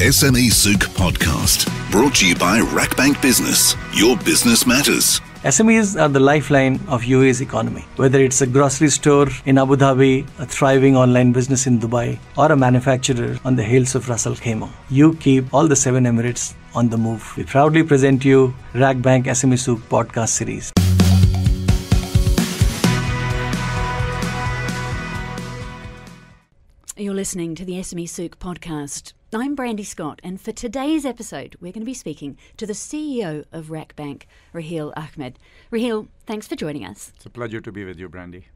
SME Souk podcast, brought to you by RAKBANK Business. Your business matters. SMEs are uh, the lifeline of UAE's economy. Whether it's a grocery store in Abu Dhabi, a thriving online business in Dubai, or a manufacturer on the hills of Ras Al Khaimah, you keep all the seven Emirates on the move. We proudly present you RAKBANK SME Souk podcast series. You're listening to the SME Souk podcast. I'm Brandy Scott, and for today's episode, we're going to be speaking to the CEO of RAKBANK, Raheel Ahmed. Raheel, thanks for joining us. It's a pleasure to be with you, Brandy.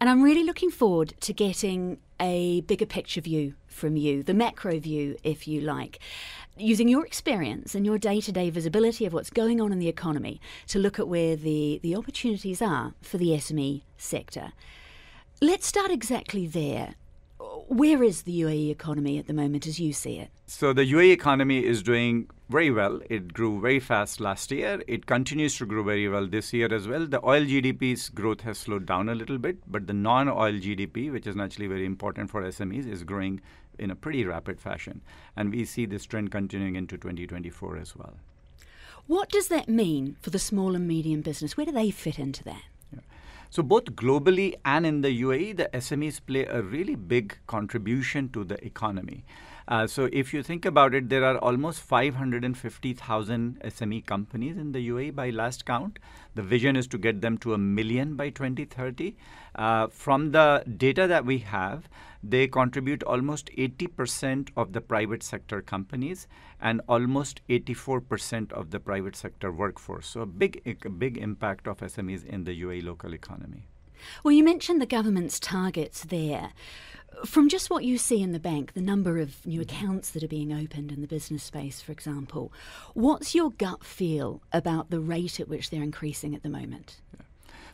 And I'm really looking forward to getting a bigger picture view from you, the macro view, if you like, using your experience and your day to day visibility of what's going on in the economy to look at where the, the opportunities are for the SME sector. Let's start exactly there where is the UAE economy at the moment as you see it? So, the UAE economy is doing very well. It grew very fast last year. It continues to grow very well this year as well. The oil GDP's growth has slowed down a little bit, but the non oil GDP, which is naturally very important for SMEs, is growing in a pretty rapid fashion. And we see this trend continuing into 2024 as well. What does that mean for the small and medium business? Where do they fit into that? So, both globally and in the UAE, the SMEs play a really big contribution to the economy. Uh, so, if you think about it, there are almost 550,000 SME companies in the UAE by last count. The vision is to get them to a million by 2030. Uh, from the data that we have, they contribute almost 80% of the private sector companies and almost 84% of the private sector workforce. So, a big, a big impact of SMEs in the UAE local economy. Well, you mentioned the government's targets there. From just what you see in the bank, the number of new mm-hmm. accounts that are being opened in the business space, for example, what's your gut feel about the rate at which they're increasing at the moment? Yeah.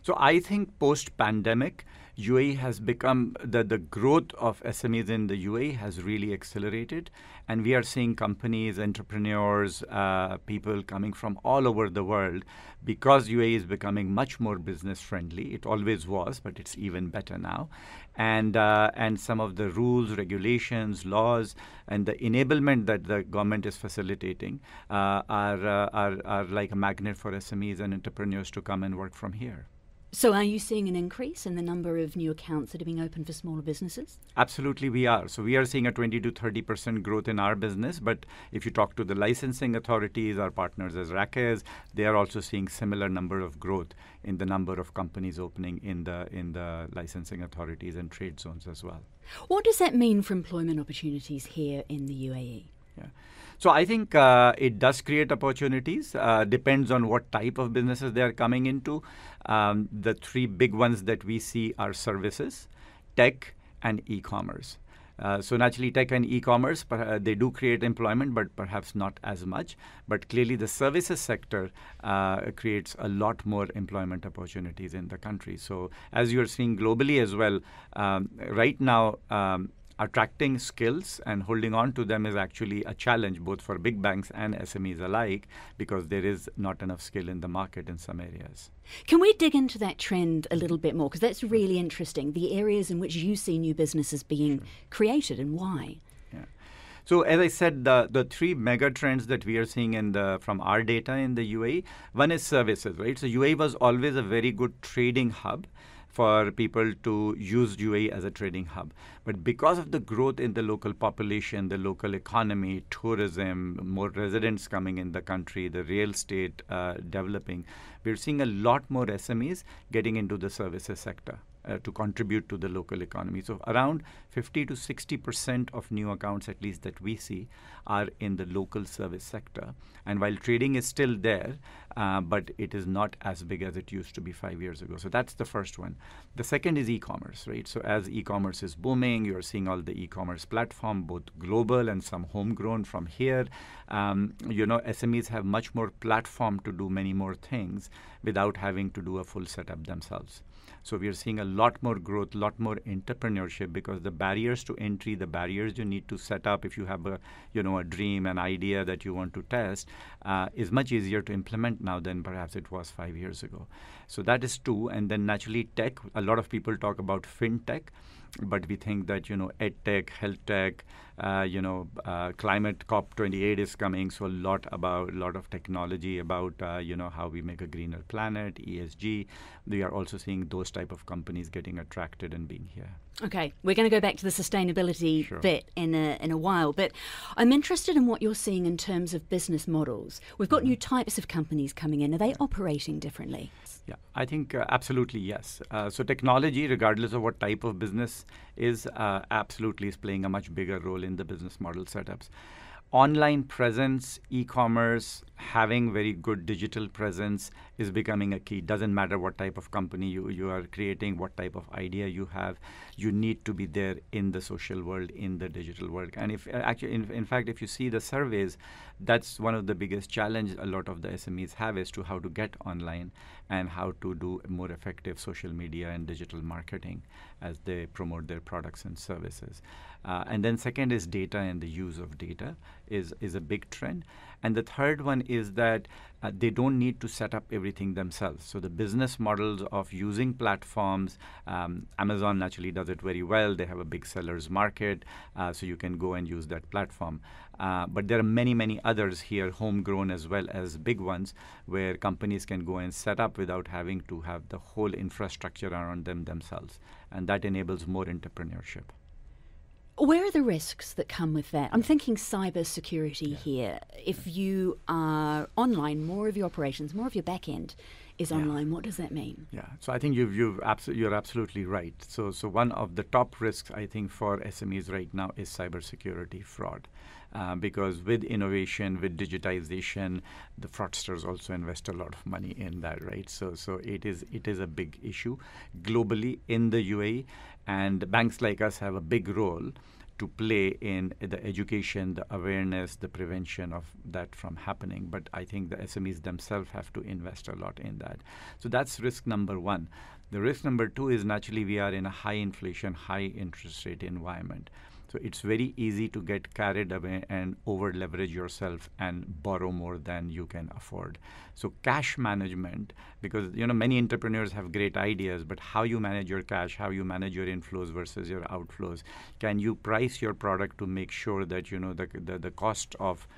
So I think post pandemic, UAE has become that the growth of SMEs in the UAE has really accelerated. And we are seeing companies, entrepreneurs, uh, people coming from all over the world because UAE is becoming much more business friendly. It always was, but it's even better now. And, uh, and some of the rules, regulations, laws, and the enablement that the government is facilitating uh, are, uh, are, are like a magnet for SMEs and entrepreneurs to come and work from here. So, are you seeing an increase in the number of new accounts that are being opened for smaller businesses? Absolutely, we are. So, we are seeing a 20 to 30 percent growth in our business. But if you talk to the licensing authorities, our partners as RAKEZ, they are also seeing similar number of growth in the number of companies opening in the in the licensing authorities and trade zones as well. What does that mean for employment opportunities here in the UAE? So I think uh, it does create opportunities. Uh, depends on what type of businesses they are coming into. Um, the three big ones that we see are services, tech, and e-commerce. Uh, so naturally, tech and e-commerce uh, they do create employment, but perhaps not as much. But clearly, the services sector uh, creates a lot more employment opportunities in the country. So as you are seeing globally as well, um, right now. Um, attracting skills and holding on to them is actually a challenge both for big banks and SMEs alike because there is not enough skill in the market in some areas. Can we dig into that trend a little bit more? Because that's really interesting. The areas in which you see new businesses being sure. created and why. Yeah. So as I said, the, the three mega trends that we are seeing in the from our data in the UAE, one is services, right? So UAE was always a very good trading hub for people to use UAE as a trading hub. But because of the growth in the local population, the local economy, tourism, more residents coming in the country, the real estate uh, developing, we're seeing a lot more SMEs getting into the services sector uh, to contribute to the local economy. So around 50 to 60 percent of new accounts, at least that we see, are in the local service sector. And while trading is still there, uh, but it is not as big as it used to be five years ago. So that's the first one. The second is e-commerce, right? So as e-commerce is booming, you're seeing all the e-commerce platform, both global and some homegrown from here. Um, you know, SMEs have much more platform to do many more things without having to do a full setup themselves. So we are seeing a lot more growth, a lot more entrepreneurship because the barriers to entry, the barriers you need to set up if you have a you know a dream, an idea that you want to test, uh, is much easier to implement now than perhaps it was five years ago. So that is two, and then naturally tech. A lot of people talk about fintech. but we think that you know edtech, health tech, uh, you know, uh, climate COP28 is coming, so a lot about a lot of technology about uh, you know how we make a greener planet, ESG. We are also seeing those type of companies getting attracted and being here. Okay, we're going to go back to the sustainability Sure. bit in a, in a while, but I'm interested in what you're seeing in terms of business models. We've got new types of companies coming in. Are they operating differently? Yeah, I think uh, absolutely yes. Uh, so technology, regardless of what type of business is, uh, absolutely is playing a much bigger role in the business model setups. Online presence, e-commerce, having very good digital presence is becoming a key. Doesn't matter what type of company you, you are creating, what type of idea you have, you need to be there in the social world, in the digital world. And if uh, actually, in, in fact, if you see the surveys, that's one of the biggest challenges a lot of the SMEs have is to how to get online and how to do more effective social media and digital marketing as they promote their products and services. Uh, and then second is data and the use of data is is a big trend. And the third one is that uh, they don't need to set up everything themselves. So the business models of using platforms, um, Amazon naturally does it very well. They have a big sellers market, uh, so you can go and use that platform. Uh, but there are many, many others here, homegrown as well as big ones, where companies can go and set up without having to have the whole infrastructure around them themselves, and that enables more entrepreneurship. Where are the risks that come with that? I'm thinking cyber security here. If you are online, more of your operations, more of your back end is Yeah. online. What does that mean? Yeah, so I think you've, you've abso- you're absolutely right. So, so one of the top risks I think for SMEs right now is cybersecurity fraud, uh, because with innovation, with digitization, the fraudsters also invest a lot of money in that, right? So, so it is it is a big issue globally in the UAE, and banks like us have a big role to play in the education, the awareness, the prevention of that from happening. But I think the SMEs themselves have to invest a lot in that. So that's risk number one. The risk number two is naturally we are in a high inflation, high interest rate environment. So it's very easy to get carried away and over leverage yourself and borrow more than you can afford. So cash management, because you know many entrepreneurs have great ideas, but how you manage your cash, how you manage your inflows versus your outflows, can you price your product to make sure that you know the the, the cost of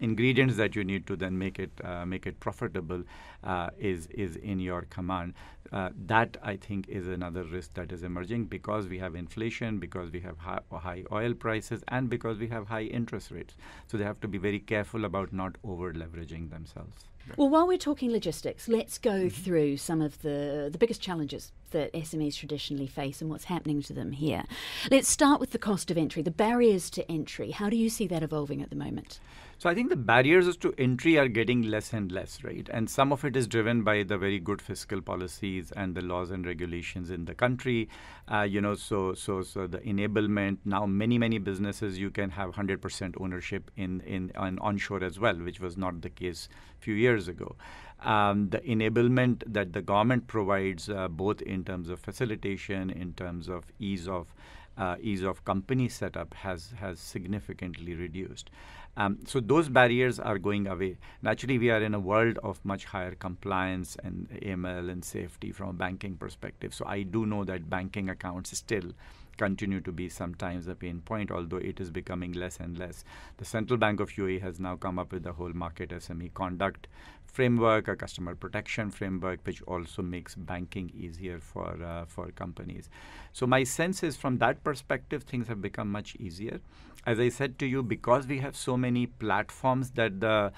ingredients that you need to then make it uh, make it profitable uh, is is in your command. Uh, that I think is another risk that is emerging because we have inflation, because we have high, high oil prices, and because we have high interest rates. So they have to be very careful about not over leveraging themselves. Well, while we're talking logistics, let's go through some of the, the biggest challenges that SMEs traditionally face and what's happening to them here. Let's start with the cost of entry, the barriers to entry. How do you see that evolving at the moment? So I think the barriers to entry are getting less and less, right? And some of it is driven by the very good fiscal policies and the laws and regulations in the country. Uh, you know, so so so the enablement now many many businesses you can have 100% ownership in in on onshore as well, which was not the case a few years ago. Um, the enablement that the government provides, uh, both in terms of facilitation, in terms of ease of uh, ease of company setup, has has significantly reduced. Um, so those barriers are going away. Naturally, we are in a world of much higher compliance and AML and safety from a banking perspective. So I do know that banking accounts still continue to be sometimes a pain point, although it is becoming less and less. The Central Bank of UAE has now come up with the whole market SME conduct framework, a customer protection framework, which also makes banking easier for uh, for companies. So my sense is, from that perspective, things have become much easier. As I said to you, because we have so many platforms that the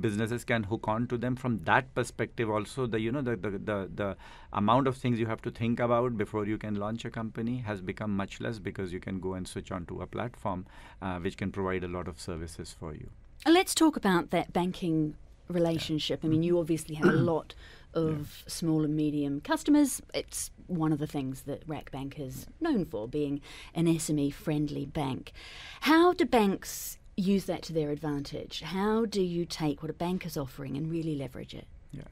businesses can hook on to them. From that perspective, also the you know the, the the the amount of things you have to think about before you can launch a company has become much less because you can go and switch on to a platform uh, which can provide a lot of services for you. Let's talk about that banking relationship. I mean, you obviously have a lot of small and medium customers. It's one of the things that RAKBANK is known for, being an SME friendly bank. How do banks use that to their advantage? How do you take what a bank is offering and really leverage it? Yeah.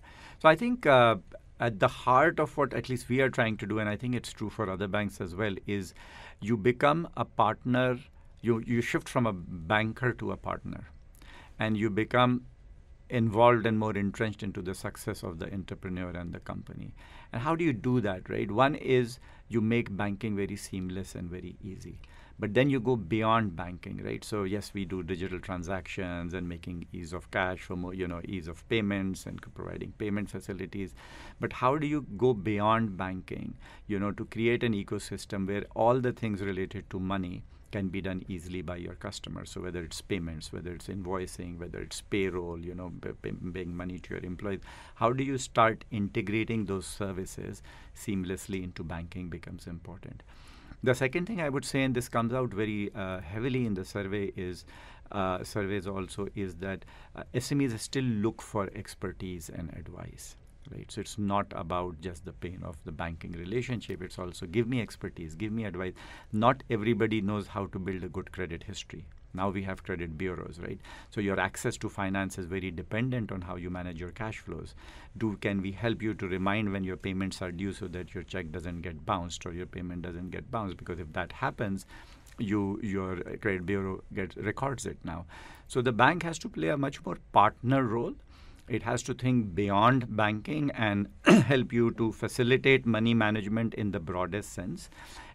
So I think uh, at the heart of what at least we are trying to do, and I think it's true for other banks as well, is you become a partner. You you shift from a banker to a partner, and you become involved and more entrenched into the success of the entrepreneur and the company. And how do you do that, right? One is you make banking very seamless and very easy. But then you go beyond banking, right? So yes, we do digital transactions and making ease of cash for more, you know, ease of payments and providing payment facilities. But how do you go beyond banking, you know, to create an ecosystem where all the things related to money can be done easily by your customers. So whether it's payments, whether it's invoicing, whether it's payroll, you know, paying money to your employees, how do you start integrating those services seamlessly into banking becomes important. The second thing I would say, and this comes out very uh, heavily in the survey, is uh, surveys also is that uh, SMEs still look for expertise and advice. Right, so it's not about just the pain of the banking relationship. It's also give me expertise, give me advice. Not everybody knows how to build a good credit history. Now we have credit bureaus, right? So your access to finance is very dependent on how you manage your cash flows. Do can we help you to remind when your payments are due so that your check doesn't get bounced or your payment doesn't get bounced? Because if that happens, you your credit bureau gets records it now. So the bank has to play a much more partner role. It has to think beyond banking and help you to facilitate money management in the broadest sense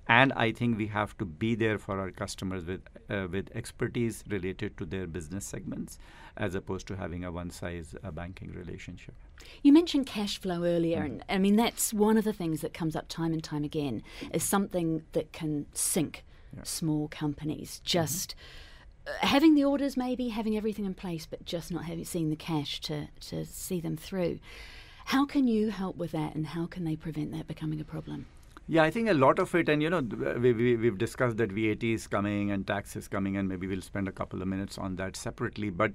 and I think we have to be there for our customers with uh, with expertise related to their business segments, as opposed to having a one-size uh, banking relationship. You mentioned cash flow earlier, mm. and I mean that's one of the things that comes up time and time again is something that can sink yeah. small companies. Mm-hmm. Just mm-hmm. Having the orders, maybe having everything in place, but just not having seen the cash to to see them through. How can you help with that, and how can they prevent that becoming a problem? Yeah, I think a lot of it, and you know, we, we, we've discussed that VAT is coming and tax is coming, and maybe we'll spend a couple of minutes on that separately. But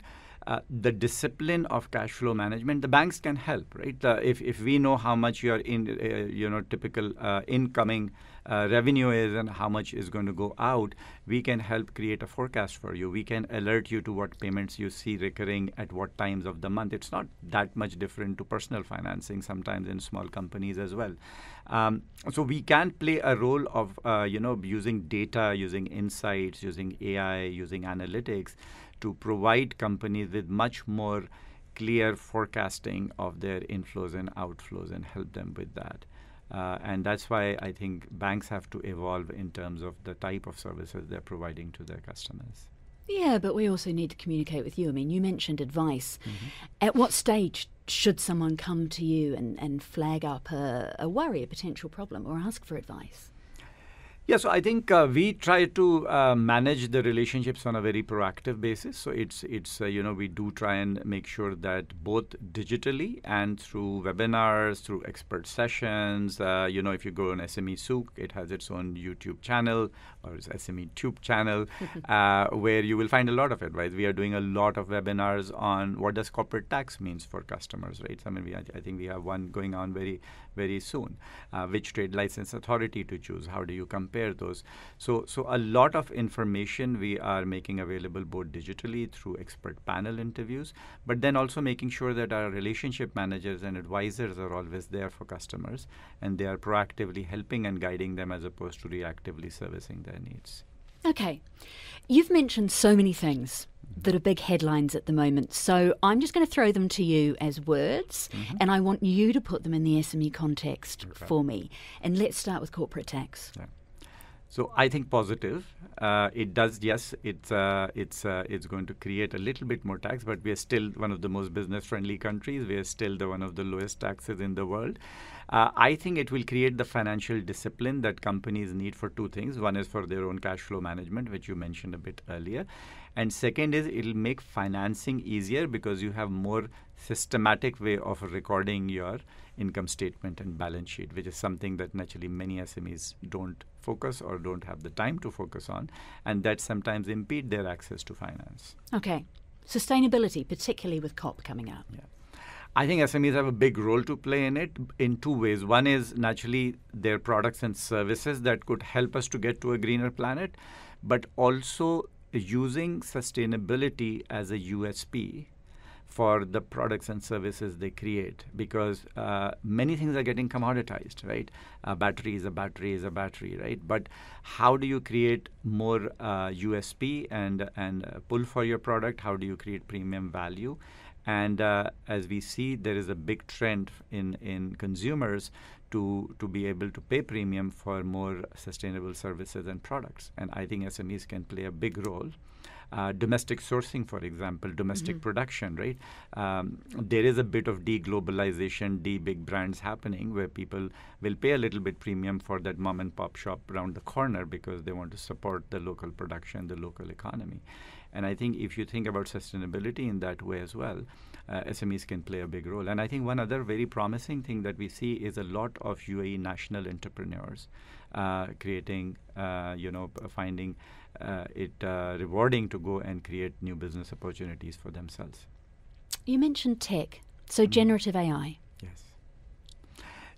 uh, the discipline of cash flow management, the banks can help, right? Uh, if, if we know how much your in, uh, you know, typical uh, incoming uh, revenue is and how much is going to go out, we can help create a forecast for you. We can alert you to what payments you see recurring at what times of the month. It's not that much different to personal financing sometimes in small companies as well. Um, so we can play a role of uh, you know using data, using insights, using AI, using analytics to provide companies with much more clear forecasting of their inflows and outflows and help them with that. Uh, and that's why I think banks have to evolve in terms of the type of services they're providing to their customers. Yeah, but we also need to communicate with you. I mean, you mentioned advice. Mm-hmm. At what stage should someone come to you and, and flag up a, a worry, a potential problem, or ask for advice? Yeah, so I think uh, we try to uh, manage the relationships on a very proactive basis. So it's it's uh, you know we do try and make sure that both digitally and through webinars, through expert sessions. Uh, you know, if you go on SME Souk, it has its own YouTube channel or SME Tube channel, uh, where you will find a lot of advice. We are doing a lot of webinars on what does corporate tax means for customers, right? I mean, we, I think we have one going on very very soon. Uh, which trade license authority to choose? How do you compare those? So, so a lot of information we are making available both digitally through expert panel interviews, but then also making sure that our relationship managers and advisors are always there for customers and they are proactively helping and guiding them as opposed to reactively servicing their needs. Okay. You've mentioned so many things that are big headlines at the moment. So I'm just going to throw them to you as words, mm-hmm. and I want you to put them in the SME context okay. for me. And let's start with corporate tax. Yeah. So I think positive. Uh, it does, yes. It's uh, it's uh, it's going to create a little bit more tax, but we are still one of the most business-friendly countries. We are still the one of the lowest taxes in the world. Uh, I think it will create the financial discipline that companies need for two things. One is for their own cash flow management, which you mentioned a bit earlier, and second is it'll make financing easier because you have more systematic way of recording your income statement and balance sheet, which is something that naturally many SMEs don't focus or don't have the time to focus on, and that sometimes impede their access to finance. Okay, sustainability, particularly with COP coming up. Yeah. I think SMEs have a big role to play in it in two ways. One is naturally their products and services that could help us to get to a greener planet, but also using sustainability as a USP for the products and services they create because uh, many things are getting commoditized, right? A battery is a battery is a battery, right? But how do you create more uh, USP and and uh, pull for your product? How do you create premium value? And uh, as we see, there is a big trend in, in consumers to, to be able to pay premium for more sustainable services and products. And I think SMEs can play a big role. Uh, domestic sourcing, for example, domestic mm-hmm. production, right? Um, there is a bit of deglobalization, de big brands happening where people will pay a little bit premium for that mom and pop shop around the corner because they want to support the local production, the local economy. And I think if you think about sustainability in that way as well, uh, SMEs can play a big role. And I think one other very promising thing that we see is a lot of UAE national entrepreneurs uh, creating, uh, you know, finding uh, it uh, rewarding to go and create new business opportunities for themselves. You mentioned tech, so mm-hmm. generative AI. Yes.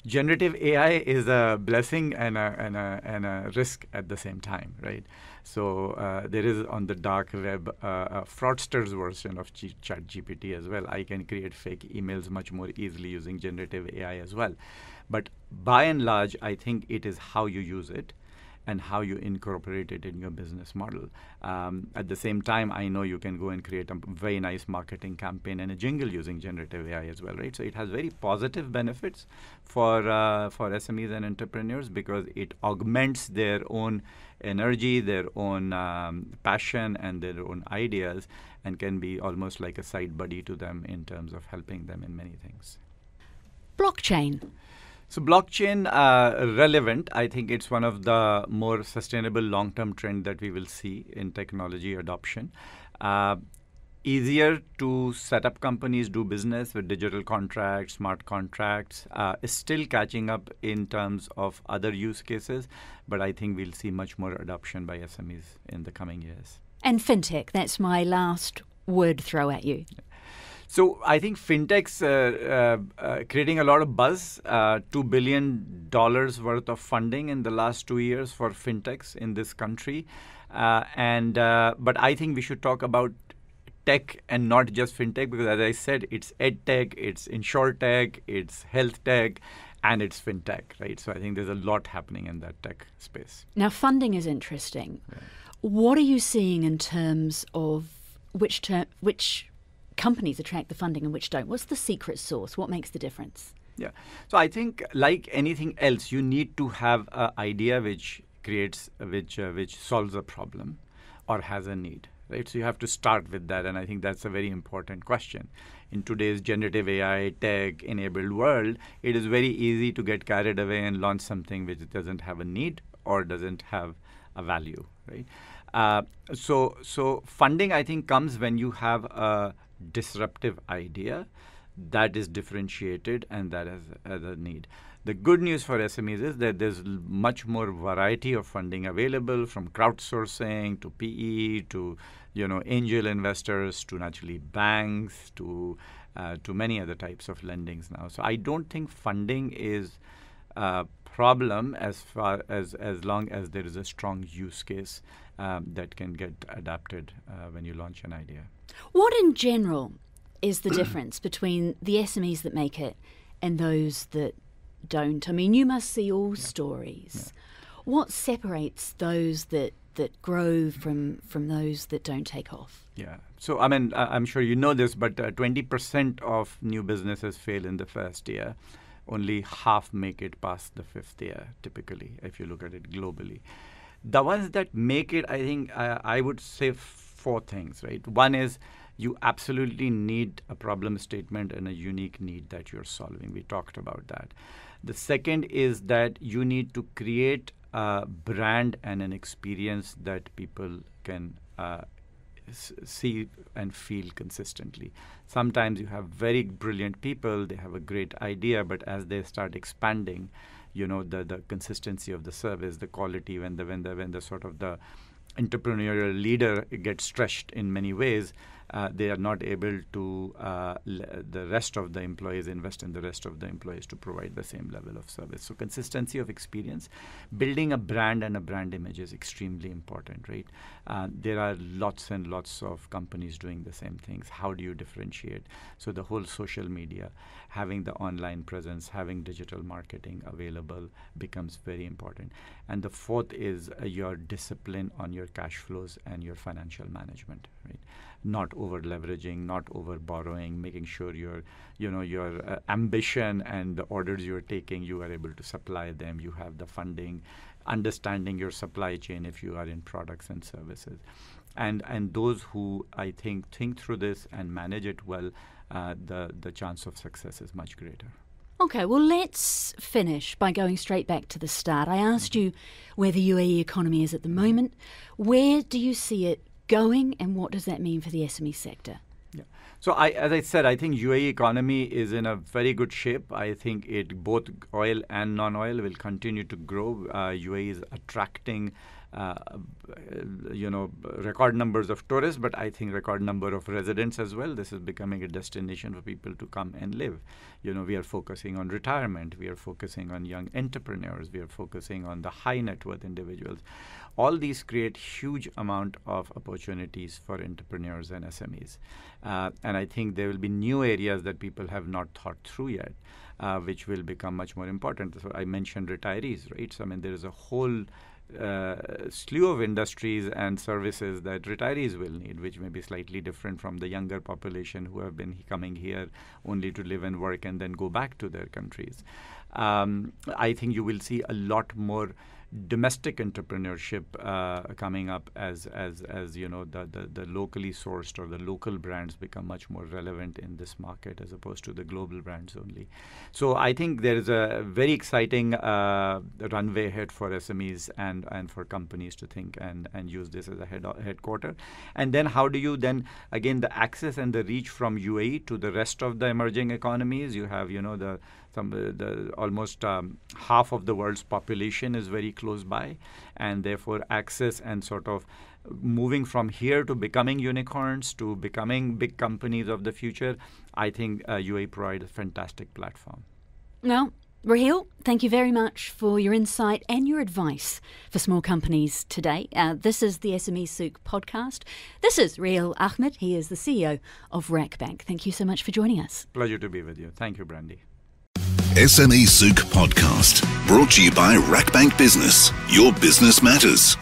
Generative AI is a blessing and a, and, a, and a risk at the same time, right? So uh, there is on the dark web uh, a fraudster's version of G- ChatGPT as well. I can create fake emails much more easily using generative AI as well. But by and large, I think it is how you use it and how you incorporate it in your business model. Um, at the same time, I know you can go and create a very nice marketing campaign and a jingle using generative AI as well, right? So it has very positive benefits for uh, for SMEs and entrepreneurs because it augments their own energy, their own um, passion, and their own ideas, and can be almost like a side buddy to them in terms of helping them in many things. Blockchain. So blockchain uh, relevant. I think it's one of the more sustainable long-term trend that we will see in technology adoption. Uh, easier to set up companies, do business with digital contracts, smart contracts. Uh, is still catching up in terms of other use cases, but I think we'll see much more adoption by SMEs in the coming years. And fintech. That's my last word throw at you. Yeah. So I think fintechs uh, uh, uh, creating a lot of buzz. Uh, Two billion dollars worth of funding in the last two years for fintechs in this country, uh, and uh, but I think we should talk about tech and not just fintech because as I said, it's ed tech, it's insure tech, it's health tech, and it's fintech, right? So I think there's a lot happening in that tech space. Now funding is interesting. What are you seeing in terms of which ter- which companies attract the funding and which don't? What's the secret sauce? What makes the difference? Yeah. So I think, like anything else, you need to have an idea which creates, which uh, which solves a problem, or has a need. Right. So you have to start with that, and I think that's a very important question. In today's generative AI tech-enabled world, it is very easy to get carried away and launch something which doesn't have a need or doesn't have a value. Right. Uh, so so funding, I think, comes when you have a disruptive idea that is differentiated and that has, a need. The good news for SMEs is that there's much more variety of funding available from crowdsourcing to PE to you know angel investors to naturally banks to uh, to many other types of lendings now. So I don't think funding is a problem as far as as long as there is a strong use case um, that can get adapted uh, when you launch an idea. What in general is the difference between the SMEs that make it and those that don't? I mean, you must see all yeah. stories. Yeah. What separates those that that grow from from those that don't take off? Yeah. So I mean, I'm sure you know this, but uh, 20% of new businesses fail in the first year. Only half make it past the fifth year, typically, if you look at it globally. The ones that make it, I think, uh, I would say four things, right? One is you absolutely need a problem statement and a unique need that you're solving. We talked about that. The second is that you need to create a brand and an experience that people can uh, see and feel consistently. Sometimes you have very brilliant people, they have a great idea, but as they start expanding, you know the the consistency of the service, the quality when the when the when the sort of the entrepreneurial leader gets stretched in many ways, uh, they are not able to uh, the rest of the employees invest in the rest of the employees to provide the same level of service. So consistency of experience, building a brand and a brand image is extremely important, right? Uh, there are lots and lots of companies doing the same things. How do you differentiate? So the whole social media, having the online presence, having digital marketing available becomes very important. And the fourth is uh, your discipline on your cash flows and your financial management, right? Not over leveraging, not over borrowing, making sure your, you know, your uh, ambition and the orders you're taking, you are able to supply them. You have the funding, understanding your supply chain if you are in products and services, and and those who I think think through this and manage it well, uh, the the chance of success is much greater. Okay, well, let's finish by going straight back to the start. I asked you where the UAE economy is at the moment. Where do you see it going, and what does that mean for the SME sector? Yeah. So, I, as I said, I think UAE economy is in a very good shape. I think it both oil and non-oil will continue to grow. Uh, UAE is attracting uh, you know, record numbers of tourists, but I think record number of residents as well. This is becoming a destination for people to come and live. You know, we are focusing on retirement, we are focusing on young entrepreneurs, we are focusing on the high net worth individuals. All these create huge amount of opportunities for entrepreneurs and SMEs, uh, and I think there will be new areas that people have not thought through yet. Uh, which will become much more important. So I mentioned retirees, right? So I mean, there is a whole uh, slew of industries and services that retirees will need, which may be slightly different from the younger population who have been coming here only to live and work and then go back to their countries. Um, I think you will see a lot more domestic entrepreneurship uh, coming up as as as you know the, the, the locally sourced or the local brands become much more relevant in this market as opposed to the global brands only. So I think there is a very exciting uh, runway ahead for SMEs and and for companies to think and and use this as a head headquarter. And then how do you then again the access and the reach from UAE to the rest of the emerging economies? You have you know the some the almost um, half of the world's population is very close by, and therefore access and sort of moving from here to becoming unicorns to becoming big companies of the future. I think uh, UAE provides a fantastic platform. Well, Raheel, thank you very much for your insight and your advice for small companies today. Uh, this is the SME Souk podcast. This is Raheel Ahmed. He is the CEO of RAKBank. Thank you so much for joining us. Pleasure to be with you. Thank you, Brandy. SME Souk podcast, brought to you by RAKBANK Business. Your business matters.